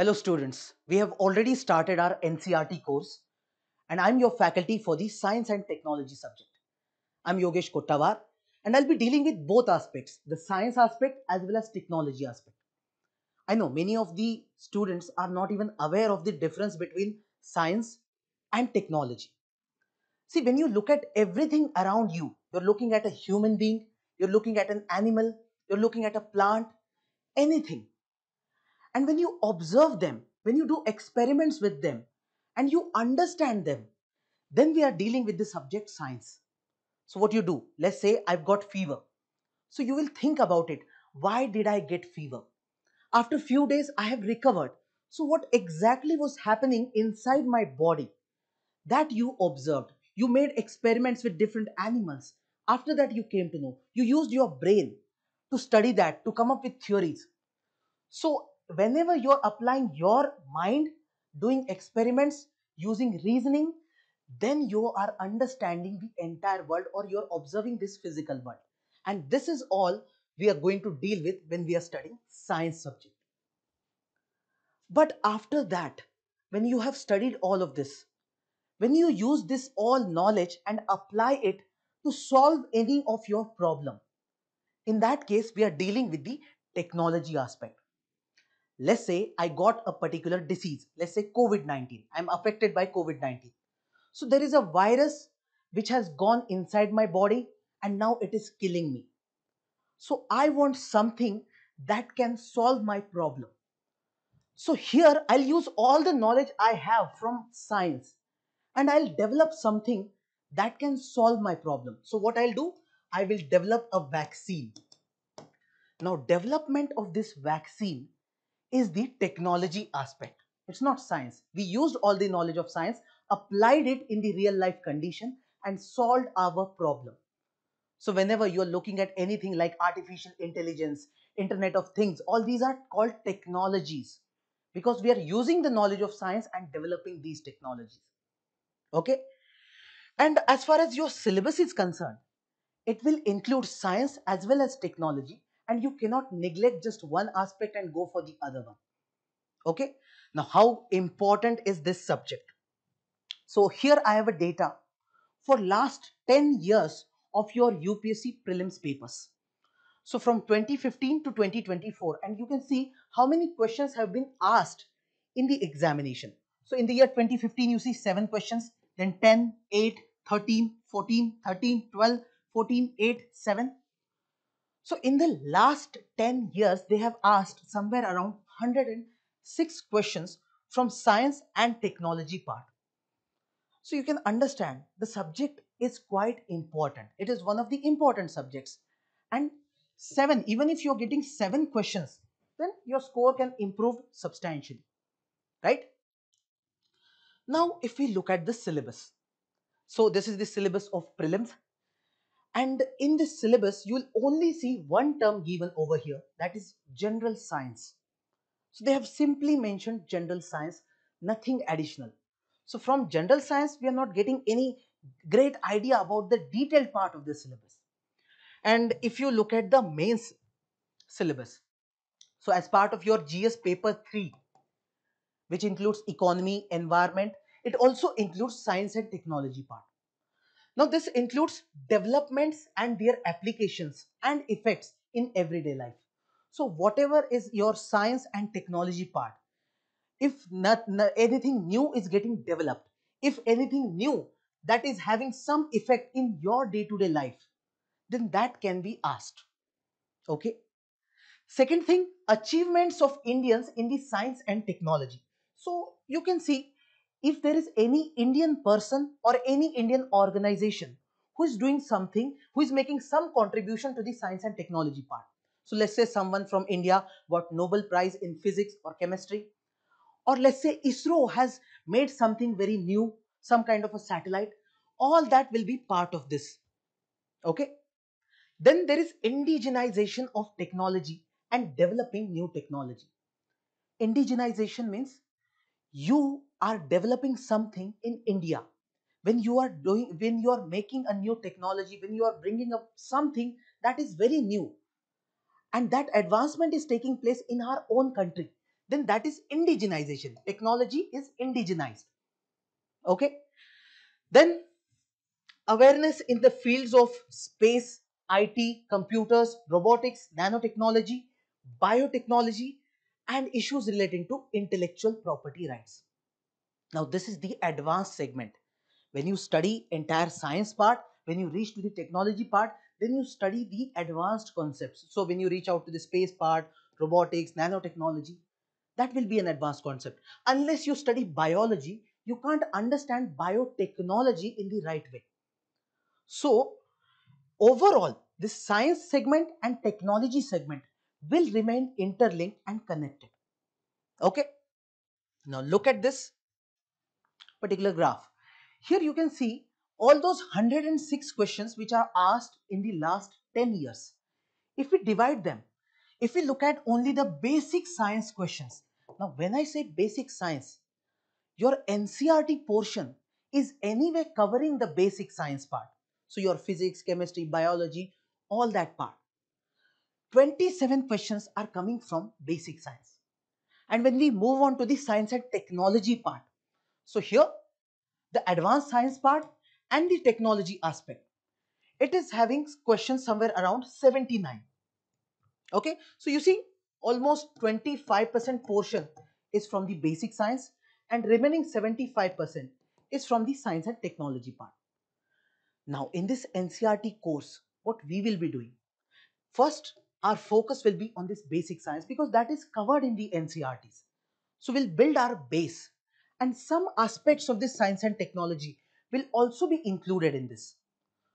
Hello students, we have already started our NCERT course and I'm your faculty for the Science and Technology subject. I'm Yogesh Kottavar and I'll be dealing with both aspects, the science aspect as well as technology aspect. I know many of the students are not even aware of the difference between science and technology. See, when you look at everything around you, you're looking at a human being, you're looking at an animal, you're looking at a plant, anything and when you observe them, when you do experiments with them, and you understand them, then we are dealing with the subject science. So, what you do, let's say I've got fever. So, you will think about it. Why did I get fever? After a few days, I have recovered. So, what exactly was happening inside my body? That you observed. You made experiments with different animals. After that, you came to know. You used your brain to study that, to come up with theories. So, whenever you're applying your mind, doing experiments, using reasoning, then you are understanding the entire world or you're observing this physical world. And this is all we are going to deal with when we are studying science subject. But after that, when you have studied all of this, when you use this all knowledge and apply it to solve any of your problem, in that case, we are dealing with the technology aspect let's say I got a particular disease, let's say COVID 19, I'm affected by COVID 19. So there is a virus which has gone inside my body and now it is killing me. So I want something that can solve my problem. So here I'll use all the knowledge I have from science and I'll develop something that can solve my problem. So what I'll do, I will develop a vaccine. Now development of this vaccine is the technology aspect. It's not science. We used all the knowledge of science, applied it in the real life condition and solved our problem. So whenever you're looking at anything like artificial intelligence, internet of things, all these are called technologies because we are using the knowledge of science and developing these technologies. Okay. And as far as your syllabus is concerned, it will include science as well as technology and you cannot neglect just one aspect and go for the other one. Okay? Now how important is this subject? So here i have a data for last 10 years of your upsc prelims papers. So from 2015 to 2024 and you can see how many questions have been asked in the examination. So in the year 2015 you see 7 questions then 10 8 13 14 13 12 14 8 7 so in the last 10 years, they have asked somewhere around 106 questions from science and technology part. So you can understand the subject is quite important. It is one of the important subjects. And seven, even if you're getting seven questions, then your score can improve substantially, right? Now, if we look at the syllabus, so this is the syllabus of prelims and in this syllabus, you will only see one term given over here, that is general science. So they have simply mentioned general science, nothing additional. So from general science, we are not getting any great idea about the detailed part of the syllabus. And if you look at the mains syllabus, so as part of your GS paper 3, which includes economy, environment, it also includes science and technology part. Now this includes developments and their applications and effects in everyday life. So whatever is your science and technology part, if not, not, anything new is getting developed, if anything new that is having some effect in your day-to-day -day life, then that can be asked. Okay. Second thing, achievements of Indians in the science and technology. So you can see if there is any Indian person or any Indian organization who is doing something, who is making some contribution to the science and technology part. So let's say someone from India got Nobel Prize in physics or chemistry. Or let's say ISRO has made something very new, some kind of a satellite. All that will be part of this. Okay. Then there is indigenization of technology and developing new technology. Indigenization means you are developing something in India, when you are doing, when you are making a new technology, when you are bringing up something that is very new, and that advancement is taking place in our own country, then that is indigenization. Technology is indigenized. Okay. Then awareness in the fields of space, IT, computers, robotics, nanotechnology, biotechnology, and issues relating to intellectual property rights. Now, this is the advanced segment. When you study entire science part, when you reach to the technology part, then you study the advanced concepts. So, when you reach out to the space part, robotics, nanotechnology, that will be an advanced concept. Unless you study biology, you can't understand biotechnology in the right way. So, overall, this science segment and technology segment will remain interlinked and connected. Okay. Now, look at this particular graph. Here you can see all those 106 questions which are asked in the last 10 years. If we divide them, if we look at only the basic science questions, now when I say basic science, your NCERT portion is anyway covering the basic science part. So your physics, chemistry, biology, all that part. 27 questions are coming from basic science. And when we move on to the science and technology part, so here the advanced science part and the technology aspect, it is having questions somewhere around 79. Okay, so you see almost 25% portion is from the basic science and remaining 75% is from the science and technology part. Now in this NCERT course, what we will be doing? First, our focus will be on this basic science because that is covered in the NCERTs. So we'll build our base and some aspects of this science and technology will also be included in this.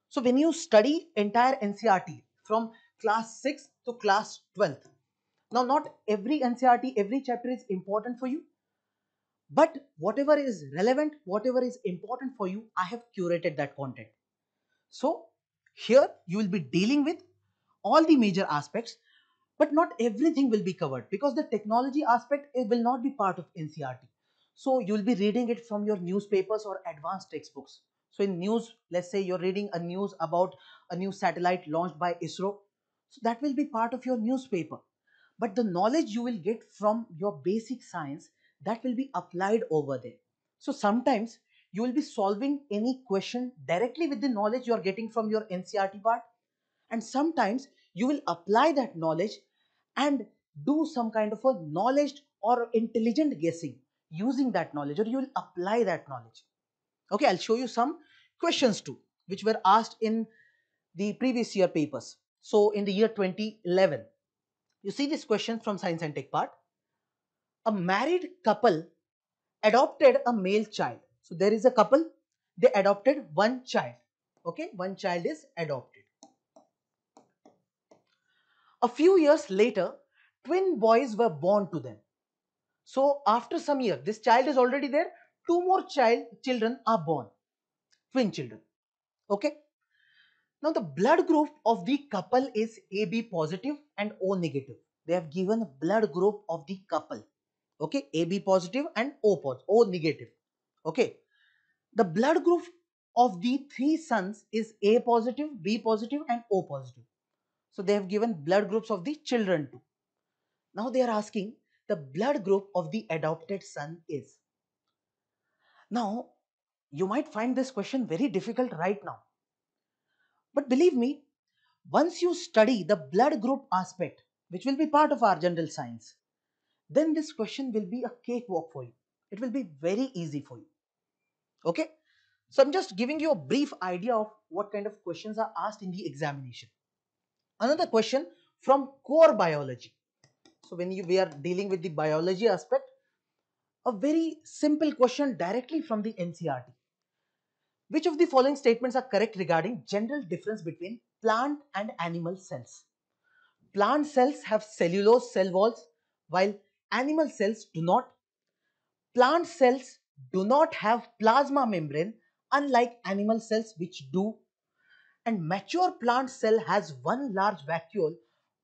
So when you study entire NCERT from class 6 to class 12th, now not every NCERT, every chapter is important for you, but whatever is relevant, whatever is important for you, I have curated that content. So here you will be dealing with all the major aspects, but not everything will be covered because the technology aspect will not be part of NCERT. So you will be reading it from your newspapers or advanced textbooks. So in news, let's say you're reading a news about a new satellite launched by ISRO. So that will be part of your newspaper. But the knowledge you will get from your basic science that will be applied over there. So sometimes you will be solving any question directly with the knowledge you are getting from your NCERT part and sometimes you will apply that knowledge and do some kind of a knowledge or intelligent guessing using that knowledge or you will apply that knowledge. Okay, I'll show you some questions too which were asked in the previous year papers. So in the year 2011, you see this question from science and tech part. A married couple adopted a male child. So there is a couple, they adopted one child. Okay, one child is adopted. A few years later, twin boys were born to them. So after some year, this child is already there. Two more child children are born, twin children. Okay. Now the blood group of the couple is AB positive and O negative. They have given blood group of the couple. Okay, AB positive and O positive, O negative. Okay. The blood group of the three sons is A positive, B positive and O positive. So they have given blood groups of the children too. Now they are asking the blood group of the adopted son is. Now you might find this question very difficult right now. But believe me, once you study the blood group aspect, which will be part of our general science, then this question will be a cakewalk for you. It will be very easy for you. Okay. So I'm just giving you a brief idea of what kind of questions are asked in the examination. Another question from core biology. So when you, we are dealing with the biology aspect, a very simple question directly from the NCERT. Which of the following statements are correct regarding general difference between plant and animal cells? Plant cells have cellulose cell walls while animal cells do not. Plant cells do not have plasma membrane unlike animal cells which do and mature plant cell has one large vacuole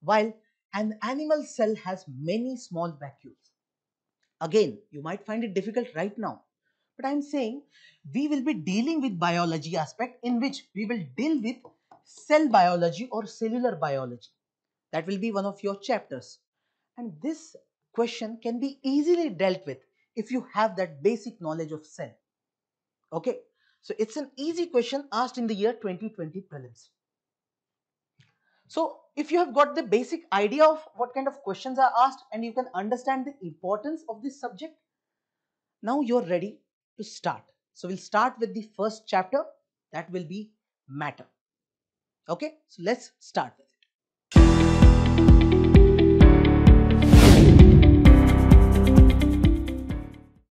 while an animal cell has many small vacuoles. Again, you might find it difficult right now, but I'm saying we will be dealing with biology aspect in which we will deal with cell biology or cellular biology. That will be one of your chapters. And this question can be easily dealt with if you have that basic knowledge of cell. Okay, so it's an easy question asked in the year 2020 prelims. So if you have got the basic idea of what kind of questions are asked and you can understand the importance of this subject, now you're ready to start. So we'll start with the first chapter that will be matter. Okay, so let's start with it.